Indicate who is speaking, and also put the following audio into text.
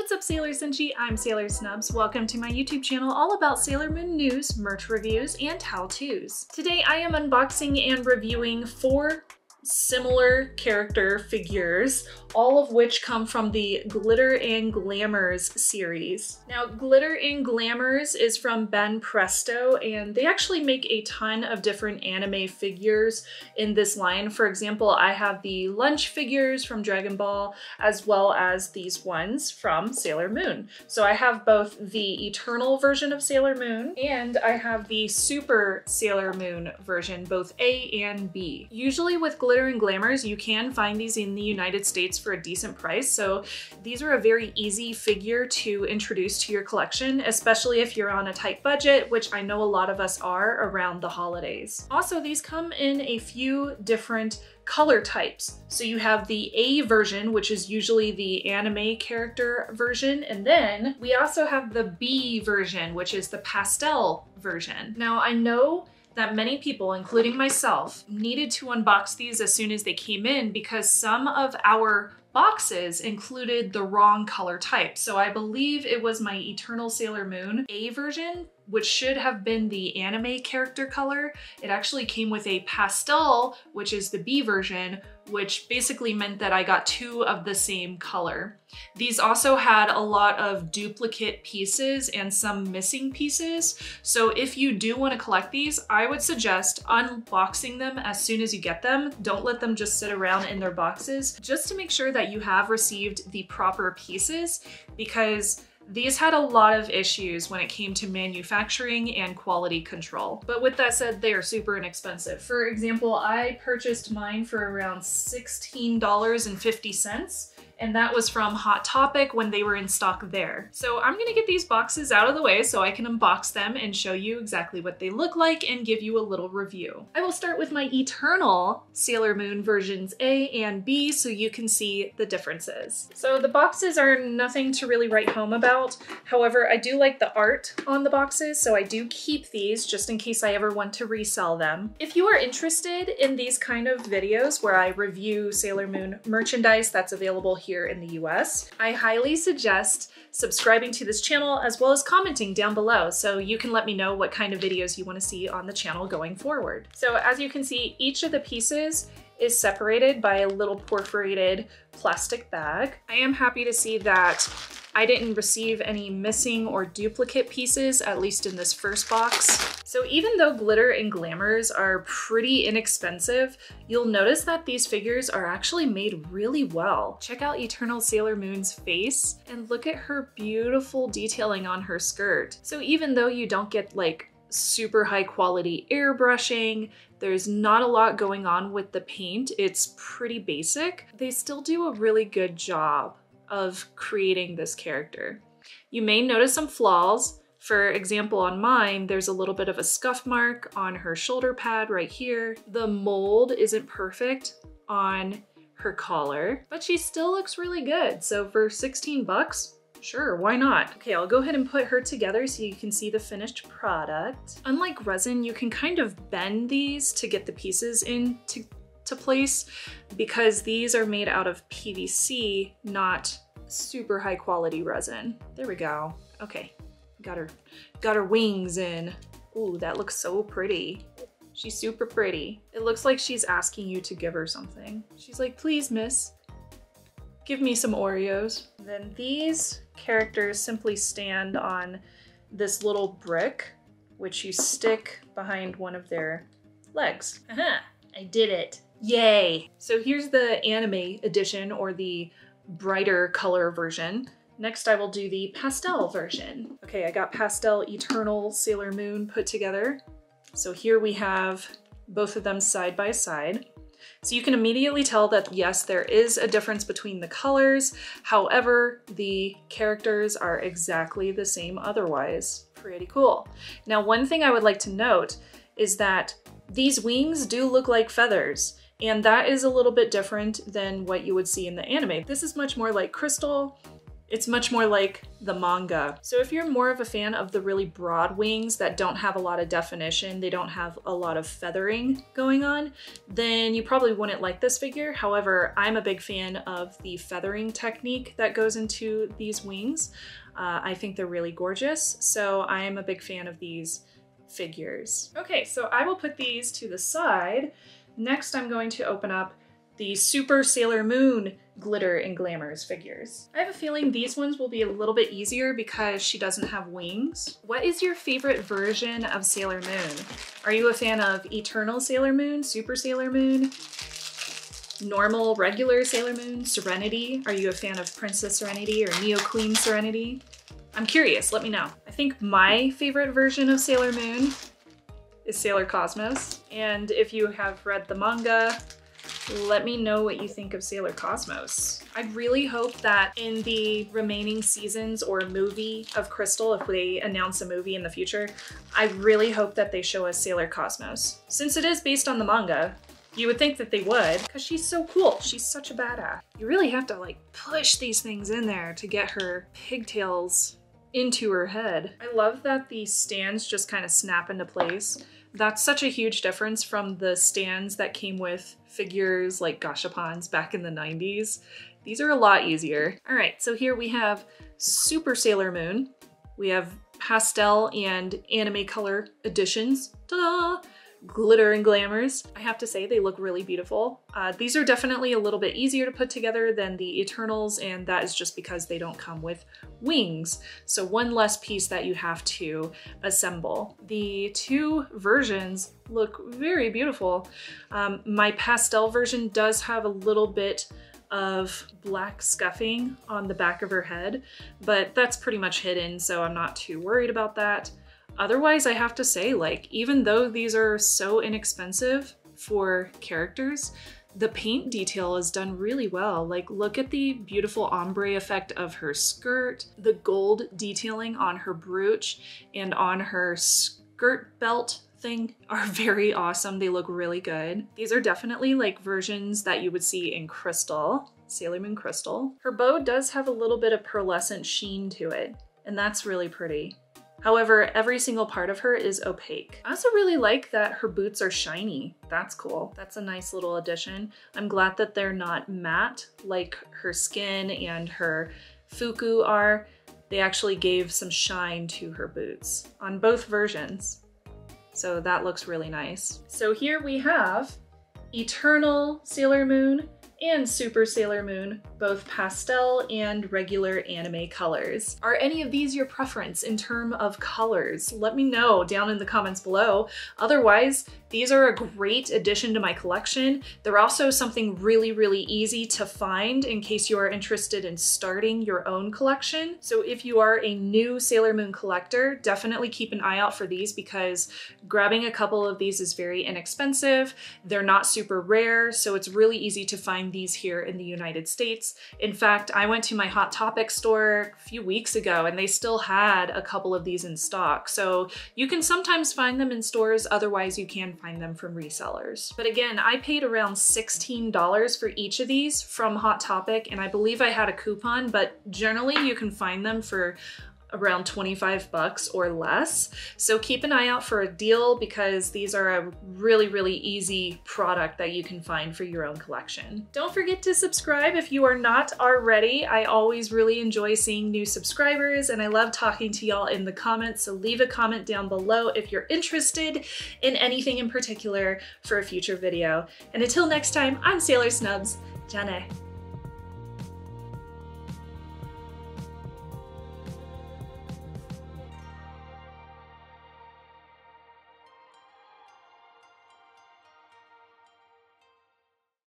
Speaker 1: What's up Sailor Senshi? I'm Sailor Snubs. Welcome to my YouTube channel all about Sailor Moon news, merch reviews, and how-tos. Today I am unboxing and reviewing four similar character figures, all of which come from the Glitter and Glamours series. Now, Glitter and Glamours is from Banpresto, and they actually make a ton of different anime figures in this line. For example, I have the Launch figures from Dragon Ball, as well as these ones from Sailor Moon. So I have both the Eternal version of Sailor Moon, and I have the Super Sailor Moon version, both A and B. Usually with Glitter Glitter and Glamours, you can find these in the United States for a decent price. So these are a very easy figure to introduce to your collection, especially if you're on a tight budget, which I know a lot of us are around the holidays. Also, these come in a few different color types. So you have the A version, which is usually the anime character version, and then we also have the B version, which is the pastel version. Now I know that many people, including myself, needed to unbox these as soon as they came in because some of our boxes included the wrong color type. So I believe it was my Eternal Sailor Moon A version which should have been the anime character color. It actually came with a pastel, which is the B version, which basically meant that I got two of the same color. These also had a lot of duplicate pieces and some missing pieces. So if you do want to collect these, I would suggest unboxing them as soon as you get them. Don't let them just sit around in their boxes, just to make sure that you have received the proper pieces because these had a lot of issues when it came to manufacturing and quality control. But with that said, they are super inexpensive. For example, I purchased mine for around $16.50 and that was from Hot Topic when they were in stock there. So I'm gonna get these boxes out of the way so I can unbox them and show you exactly what they look like and give you a little review. I will start with my Eternal Sailor Moon versions A and B so you can see the differences. So the boxes are nothing to really write home about. However, I do like the art on the boxes, so I do keep these just in case I ever want to resell them. If you are interested in these kind of videos where I review Sailor Moon merchandise that's available here here in the US. I highly suggest subscribing to this channel as well as commenting down below so you can let me know what kind of videos you want to see on the channel going forward. So as you can see, each of the pieces is separated by a little perforated plastic bag. I am happy to see that I didn't receive any missing or duplicate pieces, at least in this first box. So even though glitter and glamours are pretty inexpensive, you'll notice that these figures are actually made really well. Check out Eternal Sailor Moon's face and look at her beautiful detailing on her skirt. So even though you don't get like super high quality airbrushing. There's not a lot going on with the paint. It's pretty basic. They still do a really good job of creating this character. You may notice some flaws. For example, on mine, there's a little bit of a scuff mark on her shoulder pad right here. The mold isn't perfect on her collar, but she still looks really good. So for 16 bucks, Sure, why not? Okay, I'll go ahead and put her together so you can see the finished product. Unlike resin, you can kind of bend these to get the pieces in to place because these are made out of PVC, not super high quality resin. There we go. Okay, got her, got her wings in. Ooh, that looks so pretty. She's super pretty. It looks like she's asking you to give her something. She's like, please, miss, give me some Oreos. Then these characters simply stand on this little brick, which you stick behind one of their legs. Aha, I did it. Yay! So here's the anime edition or the brighter color version. Next I will do the pastel version. Okay, I got Pastel Eternal Sailor Moon put together. So here we have both of them side by side. So you can immediately tell that yes, there is a difference between the colors. However, the characters are exactly the same otherwise. Pretty cool. Now, one thing I would like to note is that these wings do look like feathers. And that is a little bit different than what you would see in the anime. This is much more like crystal. It's much more like the manga. So if you're more of a fan of the really broad wings that don't have a lot of definition, they don't have a lot of feathering going on, then you probably wouldn't like this figure. However, I'm a big fan of the feathering technique that goes into these wings. Uh, I think they're really gorgeous, so I am a big fan of these figures. Okay, so I will put these to the side. Next, I'm going to open up the Super Sailor Moon glitter and glamours figures. I have a feeling these ones will be a little bit easier because she doesn't have wings. What is your favorite version of Sailor Moon? Are you a fan of Eternal Sailor Moon, Super Sailor Moon, normal, regular Sailor Moon, Serenity? Are you a fan of Princess Serenity or Neo Queen Serenity? I'm curious, let me know. I think my favorite version of Sailor Moon is Sailor Cosmos. And if you have read the manga, let me know what you think of Sailor Cosmos. I really hope that in the remaining seasons or movie of Crystal, if they announce a movie in the future, I really hope that they show us Sailor Cosmos. Since it is based on the manga, you would think that they would, because she's so cool. She's such a badass. You really have to like push these things in there to get her pigtails into her head. I love that the stands just kind of snap into place. That's such a huge difference from the stands that came with figures like gashapons back in the 90s. These are a lot easier. All right, so here we have Super Sailor Moon. We have pastel and anime color editions. Ta-da! Glitter and glamours. I have to say they look really beautiful. Uh, these are definitely a little bit easier to put together than the Eternals and that is just because they don't come with wings. So one less piece that you have to assemble. The two versions look very beautiful. Um, my pastel version does have a little bit of black scuffing on the back of her head, but that's pretty much hidden, so I'm not too worried about that. Otherwise, I have to say, like, even though these are so inexpensive for characters, the paint detail is done really well. Like, look at the beautiful ombre effect of her skirt, the gold detailing on her brooch and on her skirt belt thing are very awesome. They look really good. These are definitely like versions that you would see in Crystal, Sailor Moon Crystal. Her bow does have a little bit of pearlescent sheen to it, and that's really pretty. However, every single part of her is opaque. I also really like that her boots are shiny. That's cool. That's a nice little addition. I'm glad that they're not matte like her skin and her fuku are. They actually gave some shine to her boots on both versions. So that looks really nice. So here we have Eternal Sailor Moon and Super Sailor Moon, both pastel and regular anime colors. Are any of these your preference in term of colors? Let me know down in the comments below. Otherwise, these are a great addition to my collection. They're also something really, really easy to find in case you are interested in starting your own collection. So if you are a new Sailor Moon collector, definitely keep an eye out for these because grabbing a couple of these is very inexpensive. They're not super rare, so it's really easy to find these here in the United States. In fact, I went to my Hot Topic store a few weeks ago and they still had a couple of these in stock. So you can sometimes find them in stores, otherwise you can find them from resellers. But again, I paid around $16 for each of these from Hot Topic, and I believe I had a coupon, but generally you can find them for around 25 bucks or less. So keep an eye out for a deal because these are a really, really easy product that you can find for your own collection. Don't forget to subscribe if you are not already. I always really enjoy seeing new subscribers and I love talking to y'all in the comments. So leave a comment down below if you're interested in anything in particular for a future video. And until next time, I'm Sailor Snubs. Ja ne.